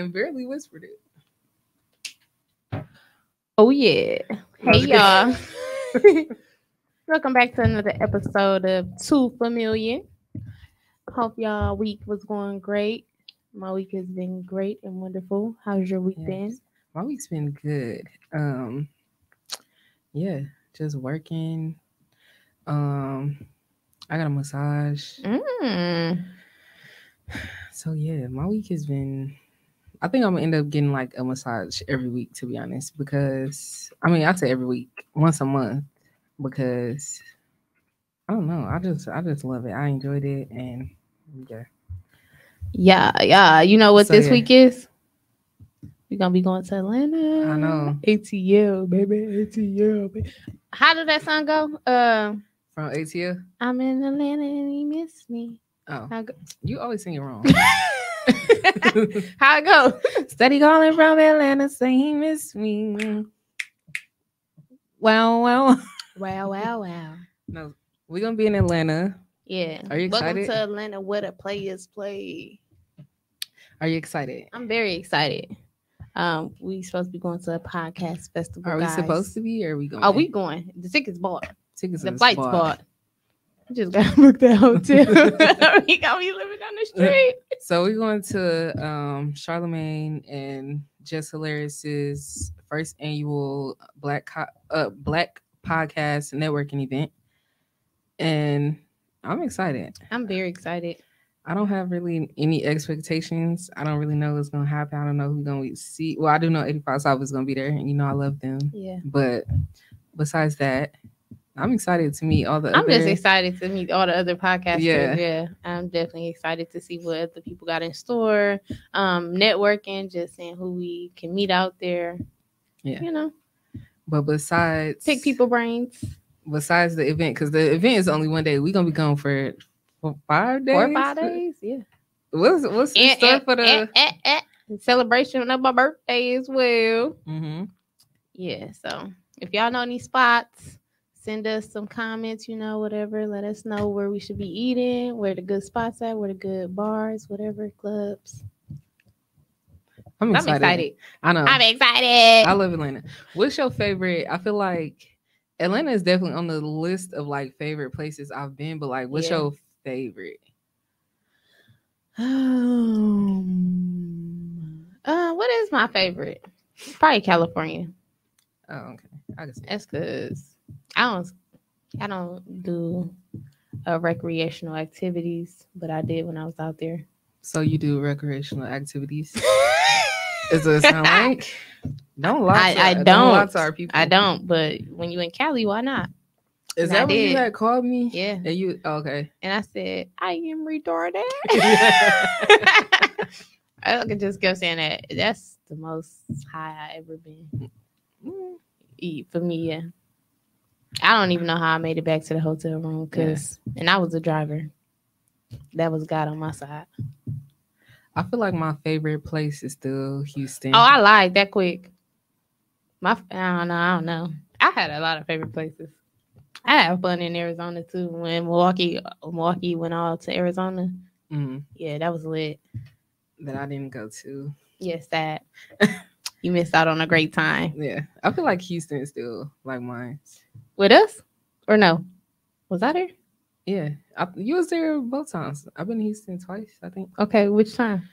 and barely whispered it. Oh yeah. Hey y'all. Welcome back to another episode of 2 Familiar. Hope y'all week was going great. My week has been great and wonderful. How's your week Yes. been? My week's been good. Um, yeah, just working. Um, I got a massage. Mm. So yeah, my week has been. I think I'm gonna end up getting like a massage every week, to be honest. Because I mean, I say every week, once a month, because I don't know. I just, I just love it. I enjoyed it, and yeah, Yeah, yeah. You know what So, this yeah. week is? We're gonna be going to Atlanta. I know. ATL, baby. ATL, baby. How did that song go? Uh, from ATL. I'm in Atlanta and he missed me. Oh, go? you always sing it wrong. How it go? Steady calling from Atlanta, saying he missed me. Wow, wow. Wow, wow, wow. No, we're gonna be in Atlanta. Yeah. Are you Welcome excited? to Atlanta where the players play. Are you excited? I'm very excited. Um, we supposed to be going to a podcast festival. Are we guys. supposed to be? Or are we going? Are we going? The tickets bought. Tickets The flights bought. bought. We just got to book that hotel. we got me living down the street. So we're going to um Charlamagne and Jess Hilarious's first annual Black Co- uh Black Podcast Networking event, and I'm excited. I'm very excited. I don't have really any expectations. I don't really know what's gonna happen. I don't know who's gonna see. Well, I do know 85 South is gonna be there, and you know I love them. Yeah. But besides that, I'm excited to meet all the. I'm just excited to meet all the other podcasters. Yeah. Yeah. I'm definitely excited to see what other people got in store. Um, networking, just seeing who we can meet out there. Yeah. You know, But besides, pick people brains. Besides the event, because the event is only one day. We're gonna be gone for, for five days. Four or five days. Yeah. What's what's the And, stuff and, for the? and, and, and celebration of my birthday as well. Mhm. Yeah. So if y'all know any spots, send us some comments, you know, whatever. Let us know where we should be eating, where the good spots at, where the good bars, whatever, clubs. I'm I'm excited. excited. I know. I'm excited. I love Atlanta. What's your favorite? I feel like Atlanta is definitely on the list of like favorite places I've been, but like, what's Yeah. your favorite? Um, uh, what is my favorite? Probably California. Oh, okay. I can see. That's because I don't, I don't do uh, recreational activities, but I did when I was out there. So you do recreational activities? Is it sound like? Don't lie. I- to, I lie don't. to our people. I don't, but when you in Cali, why not? Is and I that what you had called me? Yeah. And you okay? And I said, I am retarded. I could just go saying that. That's the most high I ever been. Mm. For me, yeah. I don't even know how I made it back to the hotel room because, and I was a driver. That was God on my side. I feel like my favorite place is still Houston. Oh, I lied that quick. My, I don't know. I don't know. I had a lot of favorite places. I had fun in Arizona too. When Milwaukee, Milwaukee went all to Arizona. Mhm. Yeah, that was lit. that I didn't go to. Yes, that you missed out on a great time Yeah, I feel like Houston is still like mine. With us, or no? Was I there? Yeah, I, you was there both times. I've been to Houston twice. I think Okay, which time?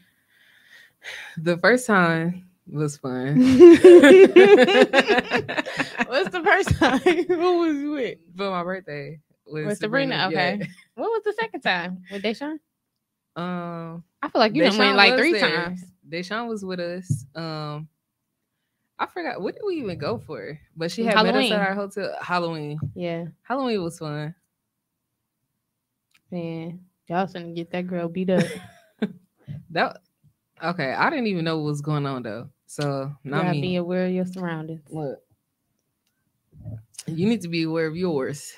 the first time was fun. What's the first time? Who was you with? for my birthday with, With Sabrina, okay. What was the second time with Deshaun? Um, I feel like you done went like three there. times. Deshaun was with us. Um, I forgot what did we even go for, but she mm, had Halloween. met us at our hotel. Halloween. Yeah, Halloween was fun. man, y'all finna get that girl beat up. That okay. I didn't even know what was going on though. So You not gotta me. be aware of your surroundings. Look, you need to be aware of yours,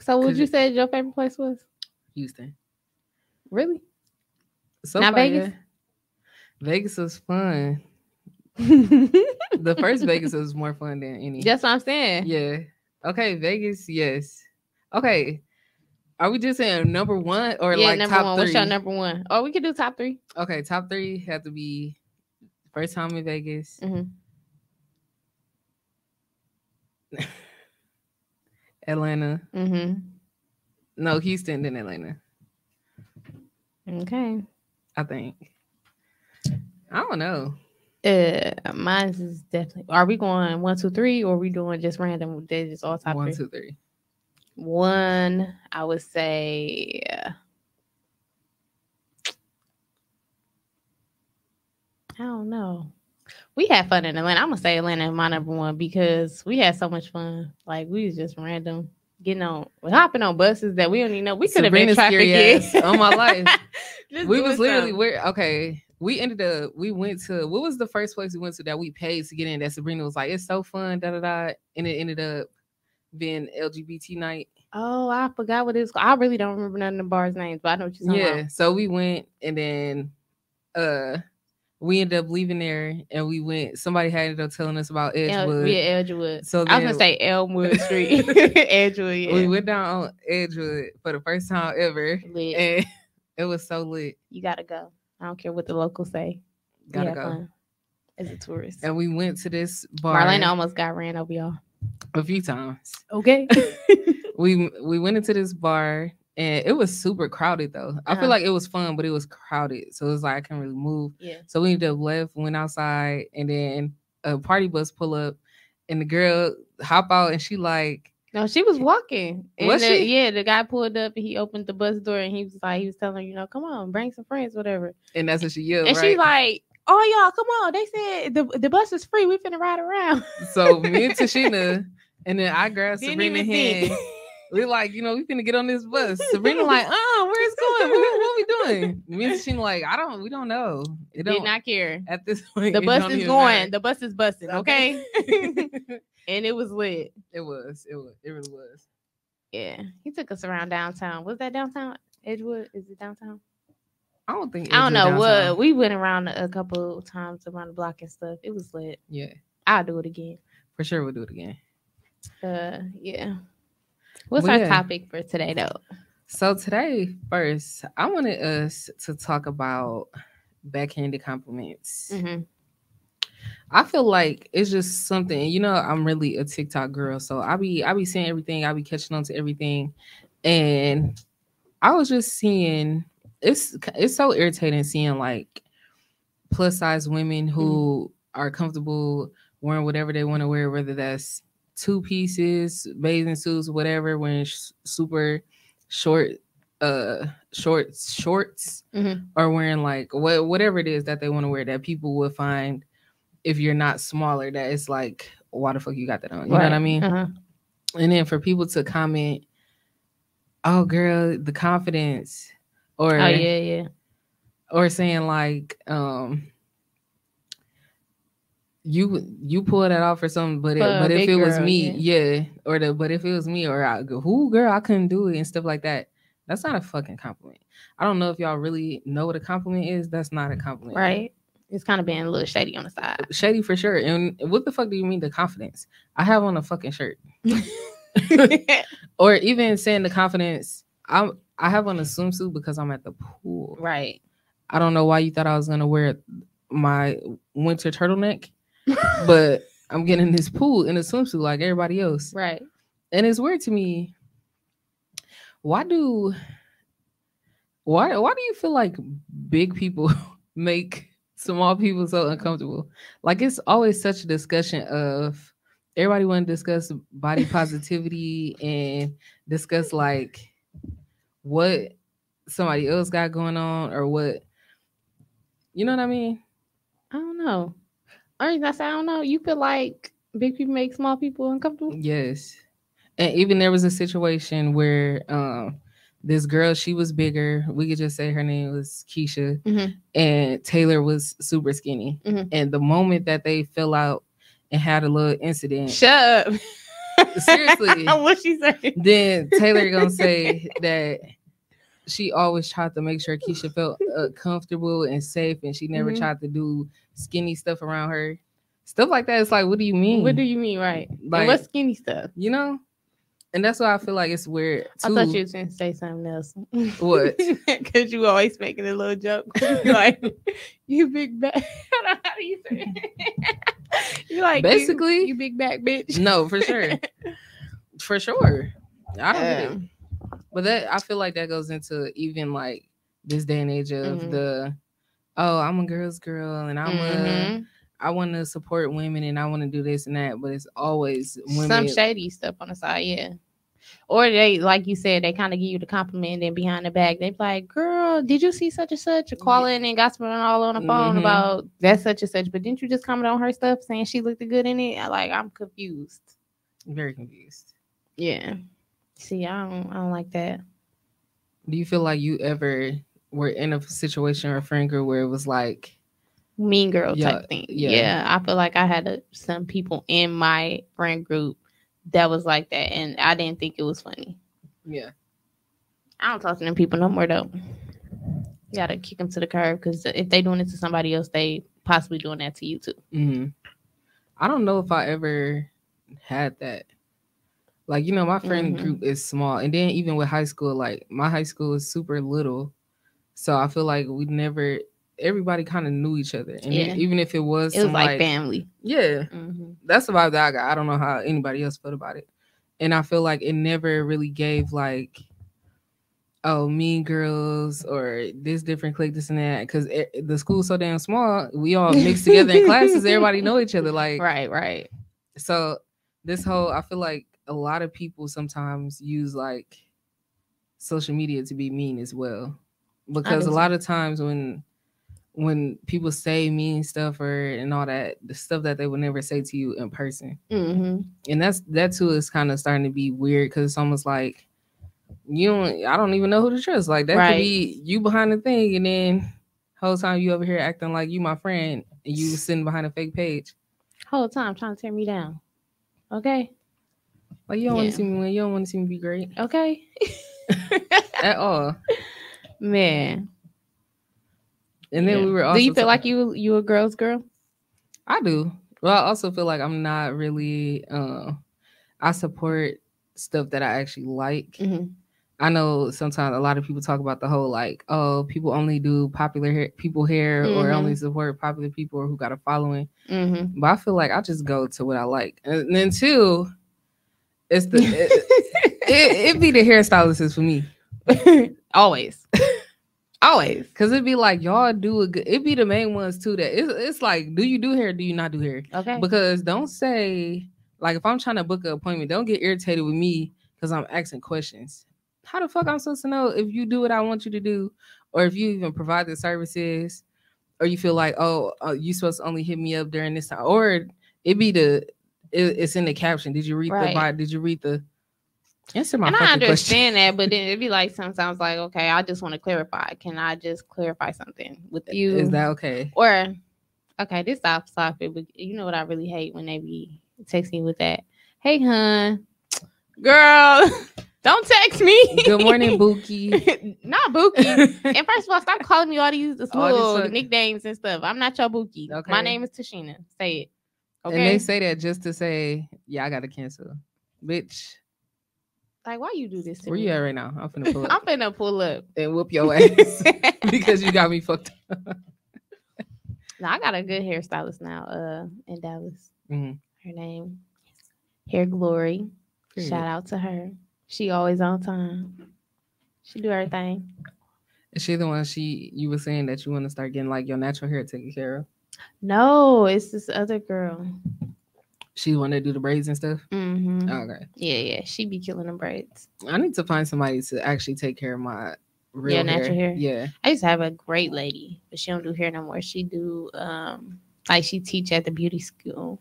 So, what 'Cause you it- said your favorite place was? Houston. Really? So Not far, Vegas? yeah. Vegas was fun. The first Vegas was more fun than any. That's what I'm saying. Yeah. Okay, Vegas, yes. Okay. Are we just saying number one or yeah, like number top one. three? What's your number one? Oh, we could do top three. Okay, top three have to be first time in Vegas, Mm-hmm. Atlanta. Mm-hmm. No, Houston, then Atlanta. Okay. I think. I don't know. Uh, mine is definitely. Are we going one, two, three, or are we doing just random? They just all top One, three. two, three. One, I would say. uh, I don't know. We had fun in Atlanta. I'm gonna say Atlanta is my number one because we had so much fun. Like we was just random getting on, hopping on buses that we don't even know. We could have been trafficked. on my life. We was literally something. where okay. We ended up we went to what was the first place we went to that we paid to get in that Sabrina was like, it's so fun, da da da. And it ended up being LGBT night. Oh, I forgot what it's. I really don't remember none of the bars' names, but I know what you're talking Yeah. about. So we went and then uh we ended up leaving there and we went somebody had ended up telling us about El- Edgewood. yeah, Edgewood. So I was gonna say Elmwood Street, Edgewood. Yeah. We went down on Edgewood for the first time ever. Lit. And it was so lit. You gotta go. I don't care what the locals say. Gotta go. fun As a tourist. And we went to this bar Marlena almost got ran over y'all. a few times. Okay. we we went into this bar and it was super crowded though. I Uh-huh. feel like it was fun, but it was crowded. So it was like I couldn't really move. yeah. So we ended up left, went outside, and then a party bus pull up, and the girl hop out, and she like, No, she was walking. And Was the- she? Yeah, the guy pulled up and he opened the bus door and he was like, he was telling her, you know, come on, bring some friends, whatever. and that's what she yelled. and right? she like, oh y'all, come on. They said the, the bus is free. We finna ride around. so me and Tashina, and then I grabbed Didn't Sabrina even hand. think. We like, you know, we finna get on this bus. Sabrina like, uh, where it's going? What, what we doing? Me and Tashina like, I don't, we don't know. It don't not care. at this point. The bus is going. matter. The bus is busting. Okay. it and it was lit. It was. It was. It really was. Yeah. He took us around downtown. Was that downtown? Edgewood? Is it downtown? I don't think. I don't know. What we went around a couple times around the block and stuff. It was lit. Yeah, I'll do it again. for sure we'll do it again. Uh yeah. What's Well, our yeah. topic for today though? So today, first, I wanted us to talk about backhanded compliments. Mm-hmm. I feel like it's just something, you know, I'm really a TikTok girl, so I be I be seeing everything, I be catching on to everything. And I was just seeing it's it's so irritating seeing like plus size women who are comfortable wearing whatever they want to wear, whether that's two pieces, bathing suits, whatever, wearing sh- super short uh shorts shorts Mhm. or wearing like what whatever it is that they want to wear that people would find if you're not smaller that it's like why the fuck you got that on you know what i mean Uh-huh. and then for people to comment oh girl the confidence or Oh yeah, yeah. or saying like um you you pull that off or something but it, For but if it was girl, me yeah. or the but if it was me or I go who girl I couldn't do it and stuff like that that's not a fucking compliment I don't know if y'all really know what a compliment is that's not a compliment Right. It's kind of being a little shady on the side. Uh, shady for sure and what the fuck do you mean the confidence I have on a fucking shirt or even saying the confidence I'm I have on a swimsuit because I'm at the pool right. I don't know why you thought I was gonna wear my winter turtleneck, but I'm getting in this pool in a swimsuit like everybody else. Right. And it's weird to me. Why do why why do you feel like big people make small people so uncomfortable? Like it's always such a discussion of everybody want to discuss body positivity and discuss like what somebody else got going on or what you know what I mean? I don't know. Reason I say I don't know. You feel like big people make small people uncomfortable? Yes. And even there was a situation where um this girl, she was bigger. We could just say her name was Keisha, Mhm. and Taylor was super skinny. Mhm. And the moment that they fell out and had a little incident, Shut up. Seriously. what she say? then Taylor gonna say that she always tried to make sure Keisha felt uh, comfortable and safe, and she never Mhm. tried to do skinny stuff around her. Stuff like that. It's like, what do you mean? What do you mean, right? Like- and what skinny stuff? you know? And that's why I feel like it's weird. I too. thought you was gonna say something else. What? Because you always making a little joke. like you big back. How do you say? you like Basically- you, big back bitch. No, for sure. for sure. I don't. Um, But that I feel like that goes into even like this day and age of Mhm. the oh, I'm a girl's girl and I'm a mhm. I want to support women and I want to do this and that, but it's always women. some shady stuff on the side, yeah. Or they, like you said, they kind of give you the compliment, and then behind the back, they be like, "Girl, did you see such and such?" Or calling and gossiping all on the phone Mhm. about that such and such. But didn't you just comment on her stuff saying she looked good in it? I Like, I'm confused. Very confused. Yeah. See, I don't, I don't like that. Do you feel like you ever were in a situation or a friend group where it was like, Mean girl Yeah, type thing. yeah. Yeah. I feel like I had a, some people in my friend group that was like that, and I didn't think it was funny. yeah, I don't talk to them people no more though. You gotta kick them to the curb because if they doing it to somebody else, they possibly doing that to you too. hmm I don't know if I ever had that. Like, you know, my friend Mhm. group is small. And then even with high school, like my high school is super little. So I feel like we never everybody kind of knew each other. And Yeah. even if it was It was some, like, family. Yeah. hmm That's the vibe that I got. I don't know how anybody else felt about it. And I feel like it never really gave like oh mean girls or this different clique this and that because the school's so damn small we all mixed together in classes everybody know each other like Right, right. so this whole i feel like a lot of people sometimes use like social media to be mean as well because a lot of times when when people say mean stuff or and all that the stuff that they would never say to you in person. Hmm and that's that too is kind of starting to be weird because it's almost like you don't i don't even know who to trust. Like that Right. could be you behind the thing and then whole time you over here acting like you my friend and you sitting behind a fake page. Whole time trying to tear me down. Okay, like you don't want to see me win. You don't want to see me be great. Okay, at all. Man. And then Yeah. we were also Do you feel ta- like you you a girl's girl? i do well i also feel like i'm not really uh i support stuff that i actually like Mhm. I know sometimes a lot of people talk about the whole like, oh, people only do popular hair, people hair or Mhm. only support popular people or who got a following. Mm-hmm. But I feel like I just go to what I like. And then two, it's the it, it, it be the hairstylists for me. Always, always. Cause it'd be like y'all do a good It'd be the main ones too that it's it's like, do you do hair? Do you not do hair? Okay. Because don't say like if I'm trying to book an appointment, don't get irritated with me because I'm asking questions. How the fuck I'm supposed to know if you do what I want you to do, or if you even provide the services, or you feel like oh uh, you supposed to only hit me up during this time, or it'd be the it, it's in the caption. Did you read the Right. bio? Did you read the answer my and I fucking question? understand that, but then it'd be like sometimes like, okay, I just want to clarify. Can I just clarify something with you? Is that okay? or okay, this off topic, but you know what I really hate when they be texting with that. Hey, hun, girl, don't text me. Good morning, Bookie. Not Bookie. And first of all, stop calling me all these All these little fuck- nicknames and stuff. I'm not your Bookie. Okay. My name is Tashina. Say it. Okay? And they say that just to say, yeah, I gotta cancel, bitch. Like, why you do this to Where me? you at right now? I'm finna pull up. I'm finna pull up. and whoop your ass because you got me fucked up. No, I got a good hairstylist now. Uh, in Dallas. Mhm. Her name, Hair Glory. Period. Shout out to her. She always on time. She do everything. Is she the one she you were saying that you want to start getting like your natural hair taken care of? No, it's this other girl. She want to do the braids and stuff. Mm-hmm. Okay, Yeah, yeah. She be killing the braids. I need to find somebody to actually take care of my real Your natural hair? Yeah, I used to have a great lady, but she don't do hair no more. She do um like she teach at the beauty school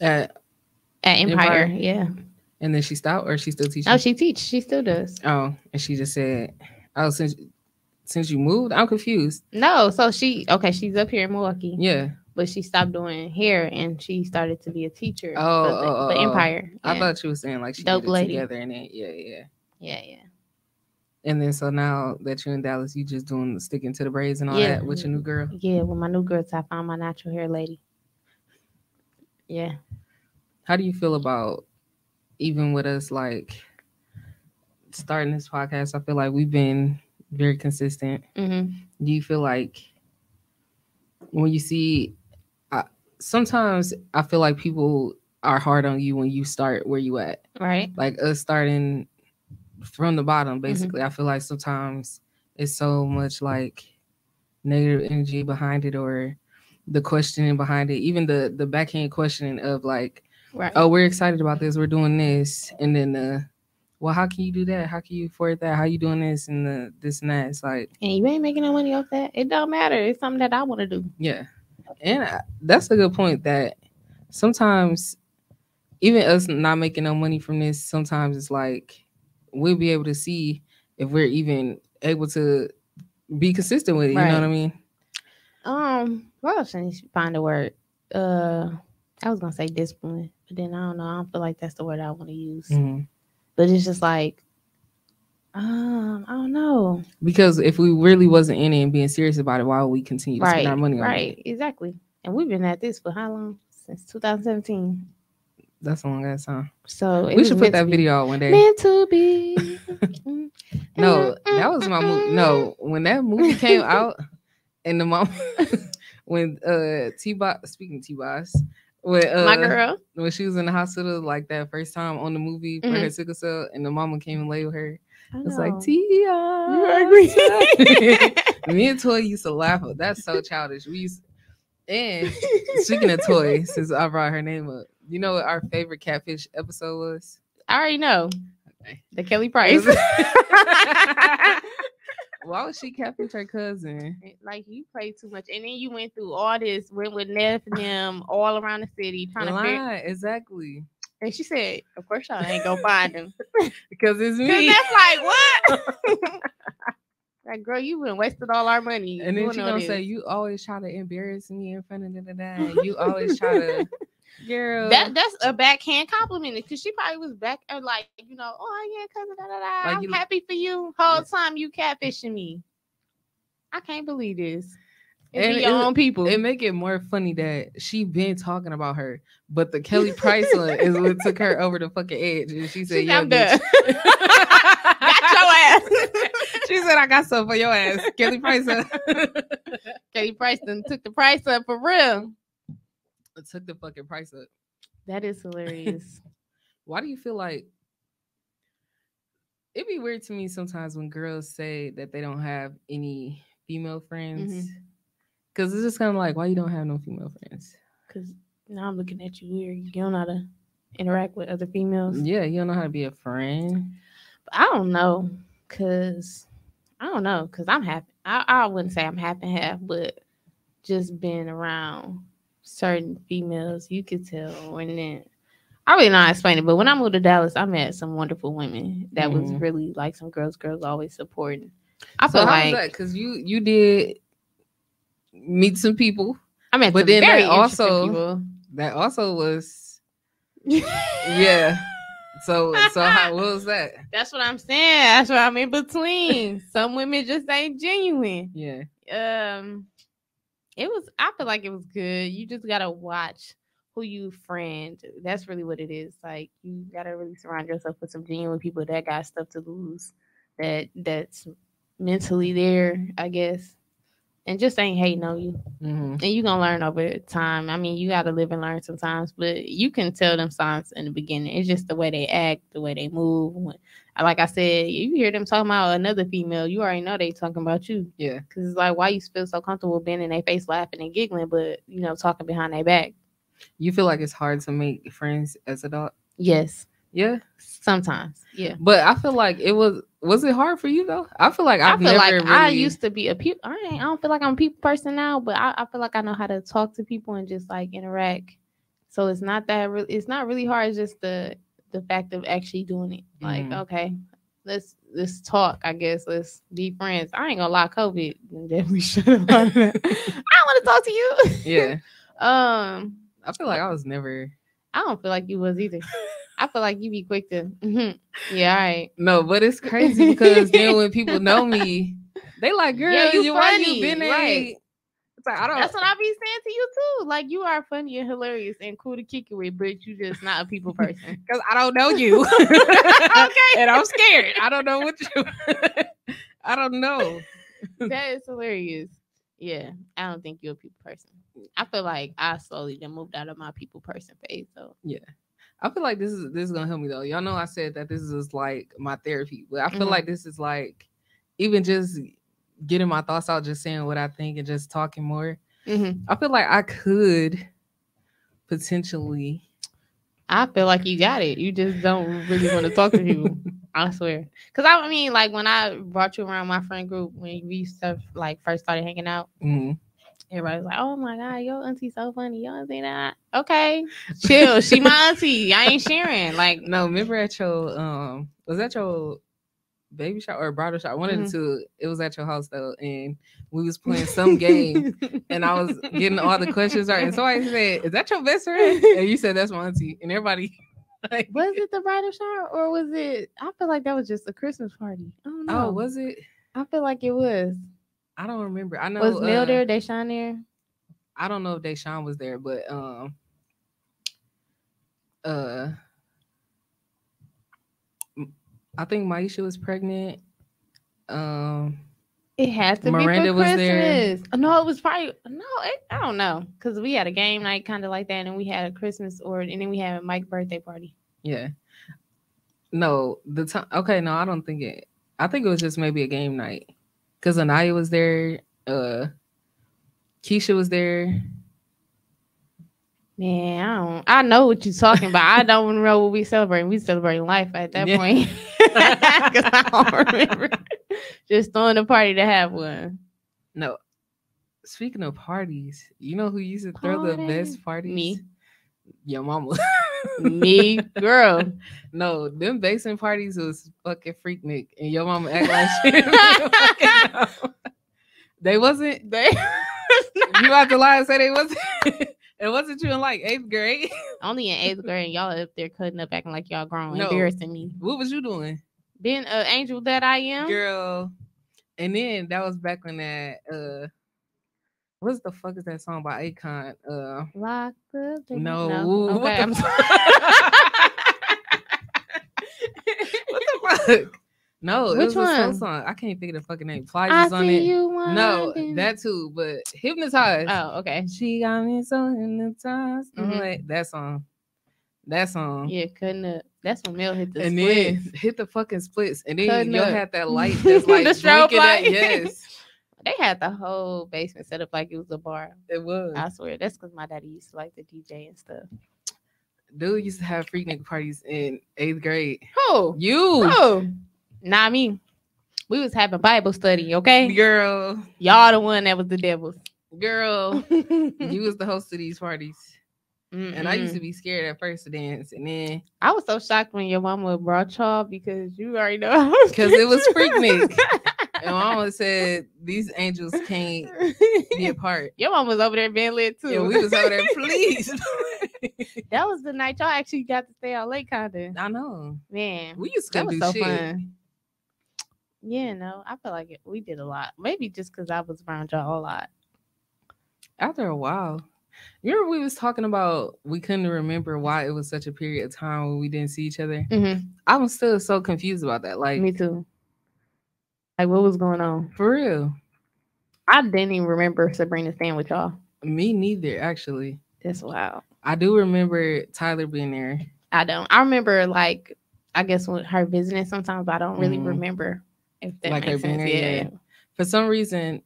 uh, at Empire. Empire? Yeah. and then she stopped, or she still teaching? No, she teach. She still does. oh, and she just said, "Oh, since since you moved, I'm confused." No, so she okay. She's up here in Milwaukee, Yeah, but she stopped doing hair and she started to be a teacher. Oh, the, oh, for oh, oh. Empire. I Yeah. thought you were saying like she Dope did it lady. together, and then yeah, yeah. yeah, yeah. And then so now that you're in Dallas, you just doing sticking to the braids and all Yeah. that with your new girl. Yeah, with my new girls, I found my natural hair lady. Yeah. How do you feel about even with us like starting this podcast, I feel like we've been very consistent. Mm-hmm. Do you feel like when you see, I, sometimes I feel like people are hard on you when you start where you at. Right. Like us starting from the bottom, mm-hmm. basically. I feel like sometimes it's so much like negative energy behind it or the questioning behind it, even the the backhand questioning of like, Right. oh, we're excited about this, we're doing this, and then the well, how can you do that? How can you afford that? How you doing this and the this and that? It's like, And you ain't making no money off that. It don't matter. It's something that I want to do. yeah, and I, that's a good point. That sometimes, even us not making no money from this, sometimes it's like we'll be able to see if we're even able to be consistent with it. You know what I mean? Um, what else I find a word? Uh, I was gonna say discipline, but then I don't know. I don't feel like that's the word I want to use. Mhm. But it's just like, um, I don't know. Because if we really wasn't in it and being serious about it, why would we continue to Right, spend our money on it? right, exactly. And we've been at this for how long? Since 2017. That's a long ass time. So We should put that video out one day. Meant to be. No, that was my movie. No, when that movie came out, and the mom, when uh T-Boz, speaking T-Boz, when uh, my girl. when she was in the hospital, like that first time on the movie for her sickle cell, and the mama came and lay with her. It's like T. Me and Toy used to laugh. That's so childish. We used, and speaking of Toy, since I brought her name up, you know what our favorite catfish episode was? I already know. Okay. The Kelly Price. Why was she catfish her cousin? like you played too much, and then you went through all this, went with Nev and them all around the city trying to figure. Lie, exactly. And she said, "Of course, y'all ain't gonna find him." Because it's me. that's like what? like, girl, you been wasted all our money. And then she gonna this. say, "You always try to embarrass me in front of da da You always try to, girl." that that's a backhand compliment because she probably was back and like you know, oh yeah, cousin, da da da. Like I'm you- happy for you. Whole time you catfishing me. I can't believe this. It And be your it- own people. it make it more funny that she been talking about her, but the Kelly Price one is what took her over the fucking edge, and she said, She "Yeah, bitch." Got your ass. she said, "I got something for your ass, Kelly Price." Kelly Price done took the price up for real. took the fucking price up. That is hilarious. Why do you feel like it'd be weird to me sometimes when girls say that they don't have any female friends? Mhm. Cause it's just kind of like, why you don't have no female friends? Cause now I'm looking at you weird. You don't know how to interact with other females. Yeah, you don't know how to be a friend. But I don't know. Cause I don't know. Cause I'm happy. I, I wouldn't say I'm half and half, but just being around certain females, you could tell. And then I really not explain it, but when I moved to Dallas, I met some wonderful women that was Mhm. really like some girls, girls always supporting. I So feel like that? Cause you you did meet some people I mean, But then that also- people. that also was yeah. So so how what was that? That's what I'm saying. That's what I'm in between. Some women just ain't genuine. Yeah. Um, it was. I feel like it was good. You just gotta watch who you friend. That's really what it is. Like you gotta really surround yourself with some genuine people that got stuff to lose. That that's mentally there, I guess, and just ain't hating on you. hmm And you're gonna learn over time. I mean, you gotta live and learn sometimes, but you can tell them signs in the beginning. It's just the way they act, the way they move. Like I said, you hear them talking about another female, you already know they talking about you. Yeah. Cause it's like, why you feel so comfortable being in their face, laughing and giggling, but you know, talking behind their back. You feel like it's hard to make friends as a dog? Yes, Yeah. sometimes. Yeah. But I feel like it was was it hard for you though? I feel like i I've feel never like really I used to be a people. I, I don't feel like I'm a people person now, but I, I feel like I know how to talk to people and just like interact. So it's not that really. It's not really hard. It's just the the fact of actually doing it. Like Mhm. okay, let's let's talk. I guess let's be friends. I ain't gonna lie. COVID definitely should have. I don't want to talk to you. Yeah. Um, I feel like I was never I don't feel like you was either. I feel like you be quick to. mhm. Yeah, all right. No, but it's crazy because then when people know me, they like, girl, Yeah, you you why funny, you been right. It's like, I don't. That's what I be saying to you too. Like you are funny and hilarious and cool to kick it with, but you just not a people person. because I don't know you. Okay. and I'm scared. I don't know what you. I don't know. that is hilarious. Yeah, I don't think you're a people person. I feel like I slowly then moved out of my people person phase. So yeah, I feel like this is this is gonna help me though. Y'all know I said that this is like my therapy, but I feel Mhm. like this is like even just getting my thoughts out, just saying what I think and just talking more. I feel like I could potentially. I feel like you got it. You just don't really want to talk to people. I swear. Cause I mean, like when I brought you around my friend group when we stuff like first started hanging out, Mm, everybody's like, "Oh my god, your auntie's so funny." Your auntie that okay, chill. she my auntie. I ain't sharing. Like, no, remember at your um was that your baby shop or bridal shop? One of the two. It was at your house though, and we was playing some game. and I was getting all the questions right. And somebody said, "Is that your best friend?" And you said, "That's my auntie." And everybody, like, was it the bridal shower or was it? I feel like that was just a Christmas party. I don't know. Oh, was it? I feel like it was. I don't remember. I know. was Mel uh, there? Deshaun there? I don't know if Deshaun was there, but um, uh, I think Maisha was pregnant. Um, It had to Miranda be for was Christmas. there. No, it was probably no. It, I don't know because we had a game night kind of like that, and we had a Christmas or and then we had a Mike birthday party. yeah. No, the time. Okay, no, I don't think it. I think it was just maybe a game night because Anaya was there. Uh, Keisha was there. Man, I don't. I know what you're talking about. I don't know what we celebrating. We celebrating life at that Yeah. point. 'Cause I don't remember. Just throwing a party to have one. No. Speaking of parties, you know who used to throw the best parties? Me. Your mama. Me, girl. No, them basement parties was fucking freaknik, and your mama act like she didn't. They wasn't. They- You have to lie and say they wasn't. It wasn't you in like eighth grade. Only in eighth grade, and y'all up there cutting up, acting like y'all grown, No. embarrassing me. What was you doing, Being an angel that I am. girl? And then that was back when that. uh What's the fuck is that song by Akon? Uh, Lock the door. no. Okay, What the I'm fuck? what the fuck? No, it Which was a one? song. I can't think of the fucking name. I Plies on it. you. No, that too, but hypnotized. Oh, okay. She got me so hypnotized. I'm Mhm. like, that song. That song. Yeah, cutting up. That's when Mel hit the split. and splits. then hit the fucking splits. And then y'all up. had that light that's like The strobe blinking at- light. Yes, They had the whole basement set up like it was a bar. it was. I swear, that's because my daddy used to like the DJ and stuff. Dude used to have Freaknik parties in eighth grade. Who? You, Who? Not me. We was having Bible study, okay? girl, Y'all the one that was the devils. girl, you was the host of these parties. And I used to be scared at first to dance, and then I was so shocked when your mama brought y'all because you already know because it was Freaknik. and mama said these angels can't be apart. Your mom was over there being lit too. And we was over there, please. that was the night y'all actually got to stay out late, kinda. I know. Man, We used to do so shit. fun. Yeah, no, I feel like it, we did a lot. Maybe just because I was around y'all a lot. After a while. You remember we was talking about we couldn't remember why it was such a period of time when we didn't see each other. I was still so confused about that. Like Me too. Like, what was going on? for real. I didn't even remember Sabrina staying with y'all. Me neither, actually. That's wild. I do remember Tyler being there. I don't. I remember like I guess when her visiting sometimes, but I don't really Mhm. remember if that Like her makes being sense. there, Yeah. yeah. For some reason,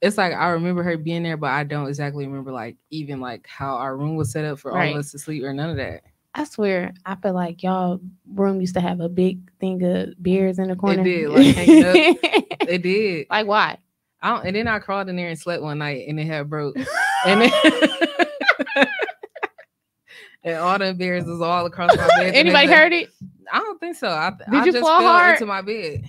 it's like I remember her being there, but I don't exactly remember like even like how our room was set up for all of us to sleep or none of that. I swear, I feel like y'all room used to have a big thing of beers in the corner. It did, like. It did. like why? I don't, and then I crawled in there and slept one night and it had broke. And then and all the beers was all across my bed. Anybody heard it? I don't think so. I, Did I you just fall fell hard? into my bed.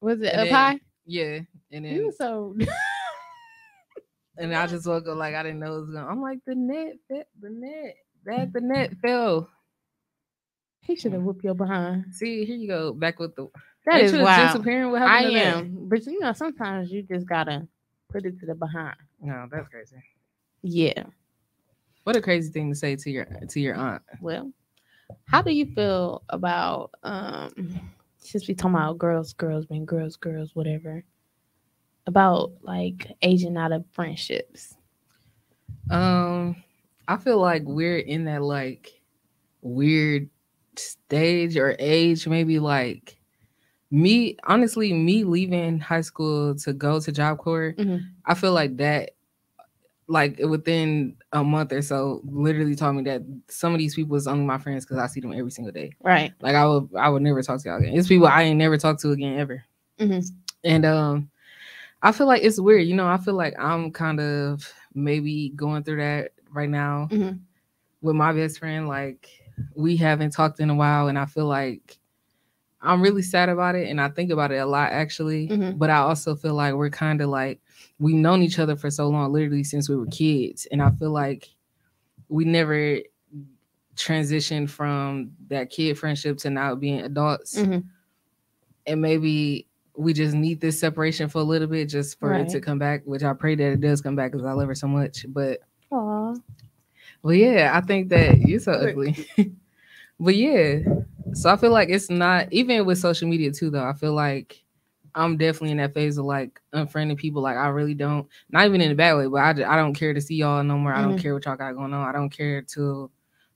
Was it And up then- high? Yeah. And You then was so and I just woke up like I didn't know it was going. I'm like the net, fit, the net, that the net fell. he should have whooped your behind. See, here you go, back with the. That Ain't is you wild. parent? What I happened to that? am, but you know, sometimes you just gotta put it to the behind. No, that's crazy. Yeah. What a crazy thing to say to your to your aunt. Well, how do you feel about um since we talking about girls, girls, being girls, girls, whatever, about like aging out of friendships? Um, I feel like we're in that like weird stage or age, maybe like me honestly, me leaving high school to go to Job Corps, Mhm. I feel like that like within a month or so literally told me that some of these people is only my friends because I see them every single day. Right. Like I would I would never talk to y'all again. It's people I ain't never talked to again ever. Mhm. And um I feel like it's weird, you know. I feel like I'm kind of maybe going through that right now Mhm. with my best friend. Like we haven't talked in a while, and I feel like I'm really sad about it, and I think about it a lot actually. Mhm. But I also feel like we're kind of like we've known each other for so long, literally since we were kids, and I feel like we never transitioned from that kid friendship to now being adults. Mhm. and maybe we just need this separation for a little bit just for it to come back which i pray that it does come back because i love her so much. But Aw. well yeah i think that you're so ugly. But yeah so i feel like it's not even with social media too though i feel like i'm definitely in that phase of like unfriending people like i really don't not even in a bad way but i, ju- I don't care to see y'all no more i don't Mhm. care what y'all got going on i don't care to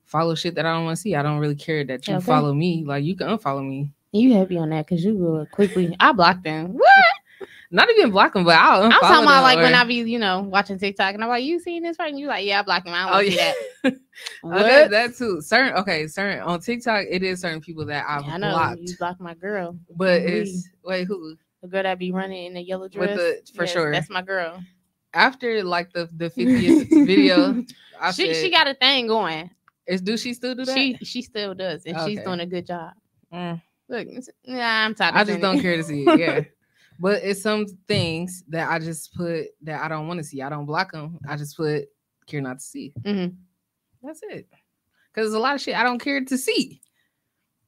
follow shit that i don't want to see i don't really care that you Okay. follow me like you can unfollow me You happy on that because you will quickly. I blocked them. What? not even block them but i'll unfollow I'm talking about like when I be, you know, watching TikTok and I'm like, you seen this right? person? You like, yeah, I blocked him. I don't Oh see yeah, that. That, What? that too. Certain okay, certain on TikTok, it is certain people that I've Yeah, I know blocked, you blocked my girl. but Ooh-wee. it's wait who the girl that be running in the yellow dress. with the for Yes, sure. That's my girl. After like the the fiftieth video, I she said, she got a thing going. is do she still do that? She she still does, and she's doing a good job. Mm, Look, nah, I'm tired. Of I just don't it. care to see it. Yeah. But it's some things that I just put that I don't want to see. I don't block them. I just put care not to see. Mhm. That's it. Because there's a lot of shit I don't care to see,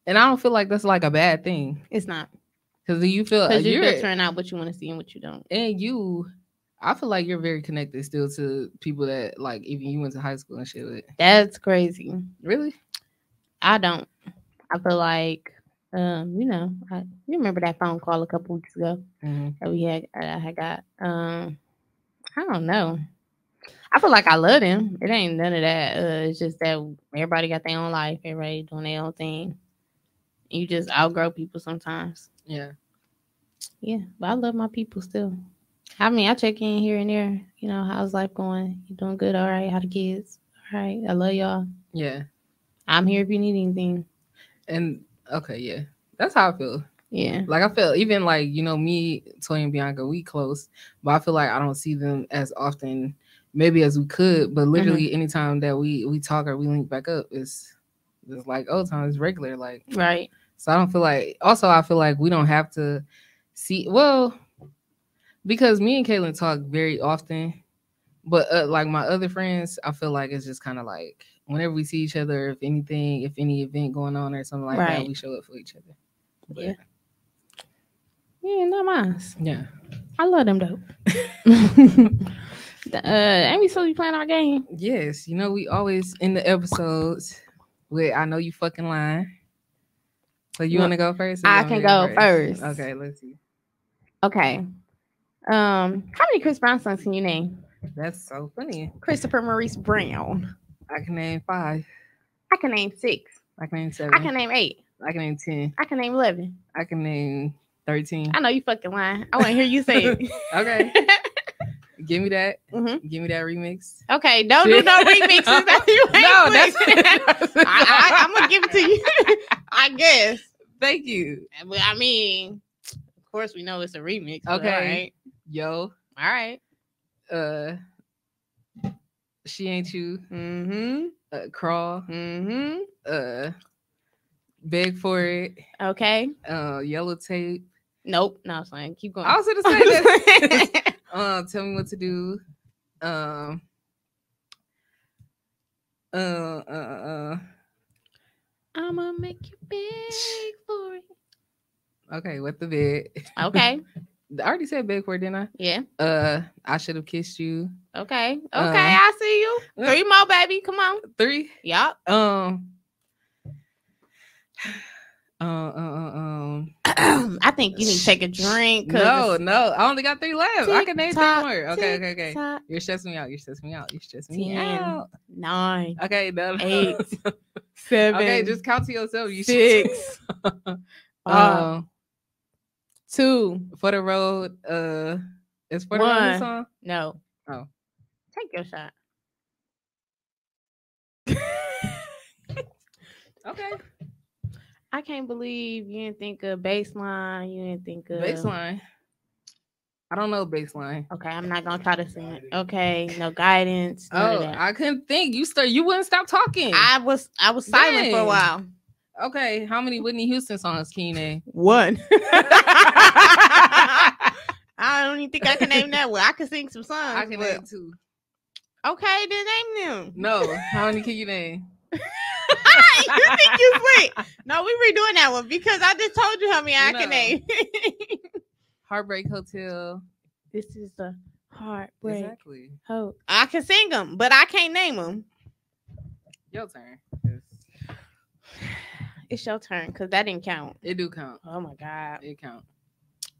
and I don't feel like that's like a bad thing. It's not Because you feel because you you're filtering out what you want to see and what you don't. and you i feel like you're very connected still to people that like even you went to high school and shit with That's crazy. really I don't. I feel like, um, you know, I, you remember that phone call a couple weeks ago Mhm. that we had. I had got. Um, I don't know. I feel like I love them. It ain't none of that. Uh, it's just that everybody got their own life. Everybody doing their own thing. You just outgrow people sometimes. yeah Yeah, but I love my people still. I mean, I check in here and there. You know, how's life going? You doing good? All right. How the kids? All right. I love y'all. yeah I'm here if you need anything. and okay yeah that's how i feel Yeah. like i feel even like you know me toy and bianca we close but i feel like i don't see them as often maybe as we could but literally mm-hmm. anytime that we we talk or we link back up it's it's like old times regular like Right. So I don't feel like. Also, I feel like we don't have to see. Well, because me and Caitlin talk very often, but uh, like my other friends, I feel like it's just kind of like whenever we see each other, if anything, if any event going on or something like that, we show up for each other. But, Yeah. Yeah, not mine. yeah. I love them though. uh, ain't we supposed to be playing our game? Yes, you know we always in the episodes with I know you fucking lying. So you want to go first? I can go first. Okay, let's see. Okay. Um, how many Chris Brown songs can you name? That's so funny. Christopher Maurice Brown. I can name five. I can name six. I can name seven. I can name eight. I can name 10. I can name eleven. I can name 13. I know you fucking lying. I want to hear you say it. Okay. Give me that. Mhm. Give me that remix. Okay, don't do no remixes. that you ain't No, with. that's I, I, I'm gonna give it to you. I guess. Thank you. But I mean, of course, we know it's a remix. Okay. All right. Yo, All right. uh She Ain't You, Mm-hmm. uh, Crawl, Mm-hmm. uh Beg for It, Okay. uh Yellow Tape. Nope. No, it's fine. Keep going. I was gonna say that. uh, tell me what to do. Um uh uh uh I'ma make you beg for it. okay, what the bed. Okay. I already said beg for it, didn't I? Yeah. Uh, I should have kissed you. Okay. Okay. Uh, I see you. Three more, baby. Come on. Three. Yup. Um. Uh, uh, uh, um. I think you need to take a drink. No, no, I only got three left. I can name three more. Okay, okay, okay. You're stressing me out. You're stressing me out. You're stressing me out. Nine. Okay, no. Eight, Seven. okay, just count to yourself. You six. Um, two. for the road. Uh, is for the road One. song? No. Oh. Take your shot. Okay. I can't believe you didn't think of baseline. You didn't think of Baseline. I don't know baseline. Okay, I'm not gonna try to sing it. Okay, no guidance. none of Oh, that. I couldn't think. You start. You wouldn't stop talking. I was I was silent for a while. okay. How many Whitney Houston songs can you name? One. I don't even think I can name that one. I can sing some songs. I can but- name two. Okay, then name them. No. How many can you name? you think you sweet? No, we redoing that one because I just told you how many I No. can name. Heartbreak Hotel. this is the heartbreak. Exactly. Hope. I can sing them, but I can't name them. Your turn. It's your turn because that didn't count. It do count. Oh my god. It count.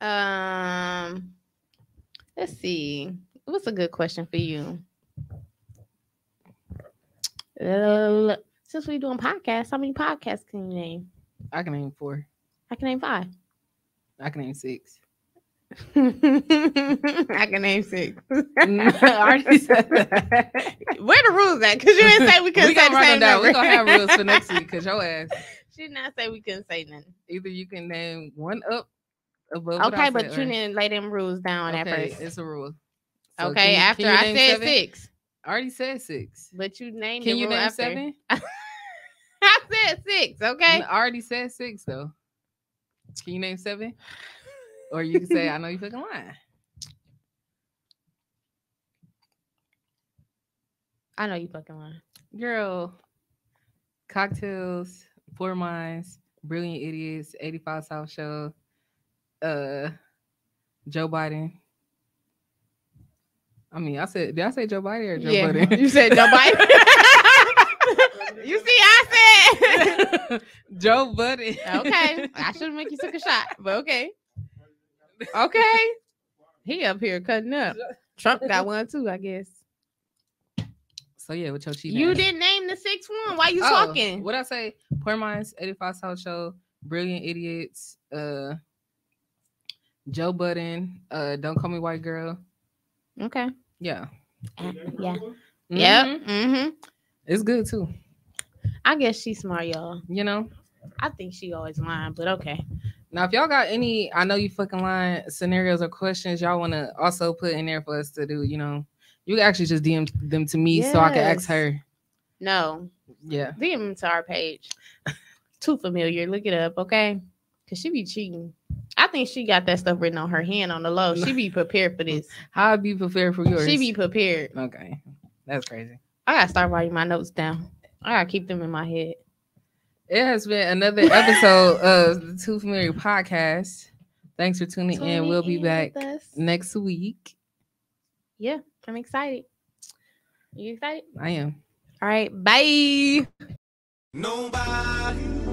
Um, let's see. What's a good question for you? Uh, since we're doing podcasts, how many podcasts can you name? I can name four. I can name five. I can name six. I can name six. I already said that. Where the rules at? Because you didn't say we couldn't we say the same down. number. We gonna have rules for next week because your ass. She did not say we couldn't say nothing. Either you can name one up above. Okay, but said, you or- didn't lay them rules down at first. it's a rule. So okay, can after can I said seven? six, I already said six. but you named Can you name after. seven? Said six. Okay. I already said six though. Can you name seven? Or you can say, I know you fucking lying. I know you fucking lying. Girl, cocktails, poor minds, brilliant idiots, 85 South Show, uh, Joe Biden. I mean, I said, did I say Joe Biden or Joe yeah, Budden? you said Joe Biden. You see, I said. Joe Budden. okay, I should make you took a shot, but okay, okay. He up here cutting up. Trump got one too, I guess. So yeah, with your cheating. You didn't name the sixth one. Why you Oh, talking? What I say? Poor minds, 85 South Show, brilliant idiots, uh, Joe Budden, uh, don't call me white girl. Okay. Yeah. Uh, yeah. Yep. Mhm. Mm-hmm. It's good too. I guess she's smart, y'all. You know. I think she always lying, but okay. Now, if y'all got any, I know you fucking lying scenarios or questions y'all want to also put in there for us to do, you know, you actually just DM them to me so I can ask her. No, Yeah. DM them to our page. 2 Familiar. Look it up, okay? Cause she be cheating. I think she got that stuff written on her hand on the low. She be prepared for this. How be prepared for yours? She be prepared. okay. That's crazy. I gotta start writing my notes down. I gotta keep them in my head. It has been another episode of the 2 Familiar podcast. Thanks for tuning in. We'll be in back next week. Yeah, I'm excited. You excited? I am. All right, bye. Nobody